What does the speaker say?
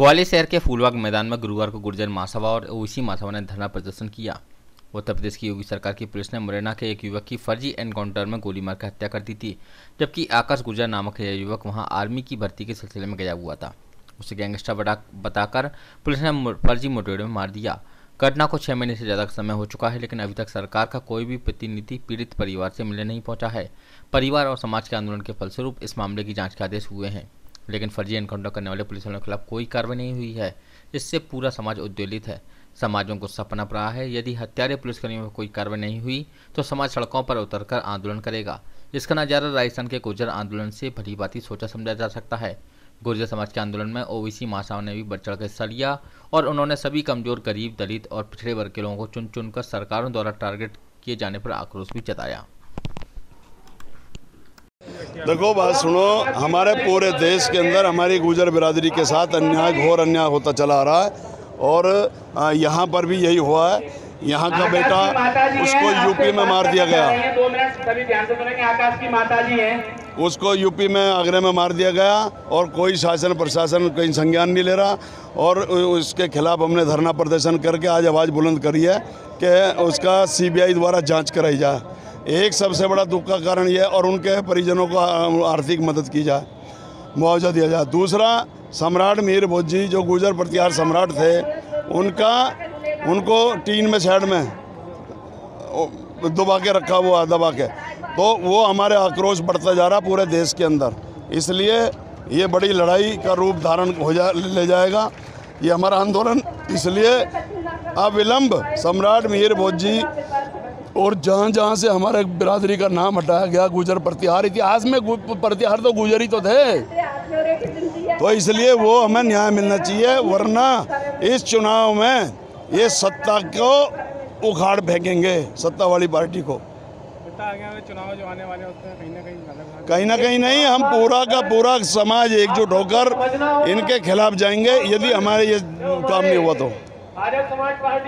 ग्वालियर शहर के फूलबाग मैदान में गुरुवार को गुर्जर महासभा और ओसी महासभा ने धरना प्रदर्शन किया। उत्तर प्रदेश की योगी सरकार की पुलिस ने मुरैना के एक युवक की फर्जी एनकाउंटर में गोली मारकर हत्या कर दी थी, जबकि आकाश गुर्जर नामक यह युवक वहाँ आर्मी की भर्ती के सिलसिले में गया हुआ था। उसे गैंगस्टर बता बताकर पुलिस ने फर्जी मुठभेड़ में मार दिया। घटना को छह महीने से ज़्यादा समय हो चुका है, लेकिन अभी तक सरकार का कोई भी प्रतिनिधि पीड़ित परिवार से मिलने नहीं पहुँचा है। परिवार और समाज के आंदोलन के फलस्वरूप इस मामले की जाँच के आदेश हुए हैं। लेकिन फर्जी एनकाउंटर करने वाले पुलिस वालों के खिलाफ कोई कार्रवाई नहीं हुई है। इससे पूरा समाज उद्वेलित है। समाजों को सपना पड़ा है, यदि हत्यारे पुलिसकर्मियों पर कोई कार्रवाई नहीं हुई तो समाज सड़कों पर उतरकर आंदोलन करेगा। इसका नज़ारा राजस्थान के गुर्जर आंदोलन से भली भांति सोचा समझा जा सकता है। गुर्जर समाज के आंदोलन में ओबीसी महासभा ने भी बढ़ चढ़ हिस्सा लिया और उन्होंने सभी कमज़ोर, गरीब, दलित और पिछड़े वर्ग के लोगों को चुन चुनकर सरकारों द्वारा टारगेट किए जाने पर आक्रोश भी जताया। देखो बात सुनो हमारे पूरे देश के अंदर हमारी गुजर बिरादरी के साथ अन्याय घोर अन्याय होता चला आ रहा है और यहाँ पर भी यही हुआ है। यहाँ का बेटा उसको यूपी में मार दिया गया। दो मिनट सभी ध्यान से सुनेंगे आकाश की माता जी हैं। उसको यूपी में आगरे में मार दिया गया और कोई शासन प्रशासन कहीं संज्ञान नहीं ले रहा और उसके खिलाफ हमने धरना प्रदर्शन करके आज आवाज़ बुलंद करी है कि उसका सीबीआई द्वारा जाँच कराई जाए। एक सबसे बड़ा दुख का कारण यह और उनके परिजनों को आर्थिक मदद की जाए, मुआवजा दिया जाए। दूसरा, सम्राट मीर भोजी जो गुजर प्रतिहार सम्राट थे, उनका, उनको टीन में साइड में दबा के रखा हुआ, दबा के। तो वो हमारे आक्रोश बढ़ता जा रहा पूरे देश के अंदर। इसलिए ये बड़ी लड़ाई का रूप धारण हो जा, ले जाएगा। ये हमारा आंदोलन। इसलिए अविलंब सम्राट मीर भोजी और जहाँ जहाँ से हमारे बिरादरी का नाम हटाया गया गुजर प्रतिहार, इतिहास में प्रतिहार तो गुजर ही तो थे। तो इसलिए वो हमें न्याय मिलना चाहिए, वरना इस चुनाव में ये सत्ता को उखाड़ फेंकेंगे, सत्ता वाली पार्टी को। चुनाव जो आने वाले कहीं ना कहीं ना कहीं नहीं, हम पूरा का पूरा समाज एकजुट होकर इनके खिलाफ जाएँगे, यदि हमारे ये काम नहीं हुआ तो।